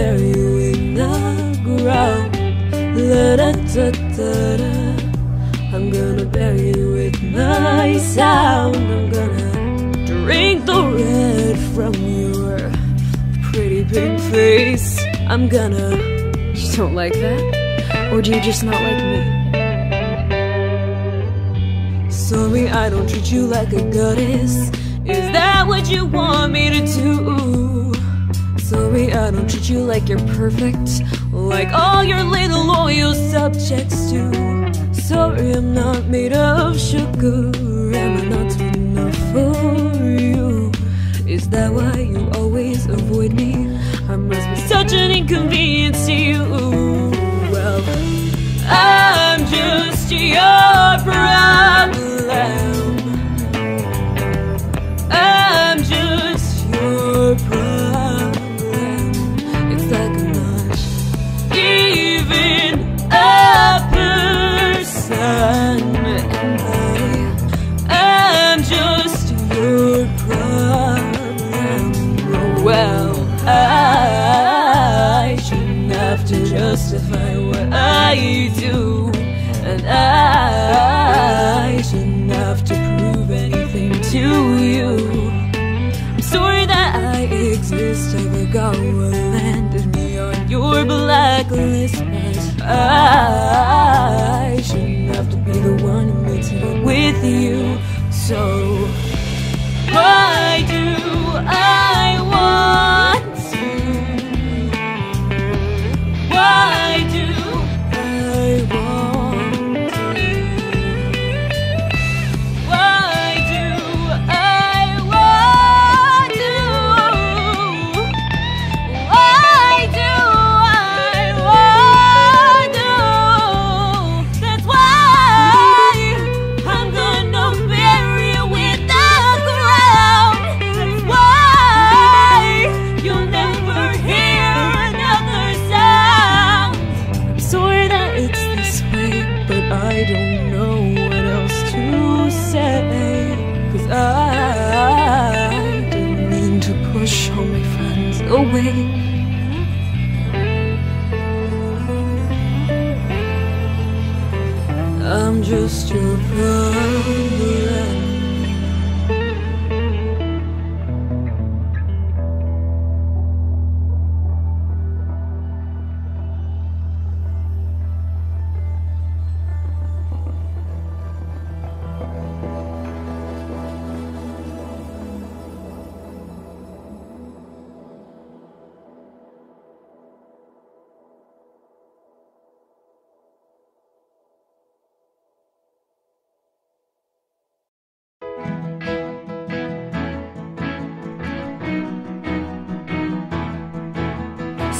gonna bury you in the ground. La da da da da. I'm gonna bury you with my sound. I'm gonna drink the red from your pretty pink face. I'm gonna. You don't like that? Or do you just not like me? Sorry, I don't treat you like a goddess. Is that what you want me to do? I don't treat you like you're perfect, like all your little loyal subjects do. Sorry, I'm not made of sugar. Am I not enough for you? Is that why you always avoid me? I must be such an inconvenience Well, I shouldn't have to justify what I do. And I shouldn't have to prove anything to you. I'm sorry that I exist. I forgot what landed me on your blacklist. But I I don't know what else to say. Cause I didn't mean to push all my friends away. I'm just your problem.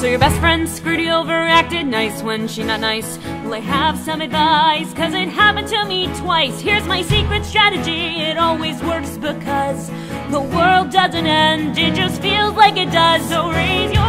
So your best friend screwed you over, acted nice when she not nice. Well, I have some advice, cause it happened to me twice. Here's my secret strategy, it always works because the world doesn't end, it just feels like it does. So raise your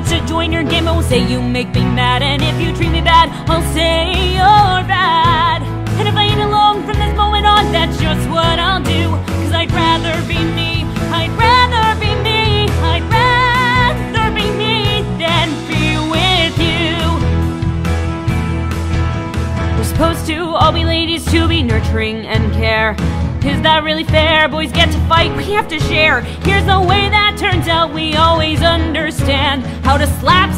not to join your game. I will say you make me mad, and if you treat me bad, I'll say you're bad. And if I ain't alone from this moment on, that's just what I'll do. Cause I'd rather be me, I'd rather be me, I'd rather be me than be with you. We're supposed to all be ladies to be nurturing and care. Is that really fair? Boys get to fight, we have to share. Here's the way that turns out we always understand how to slap.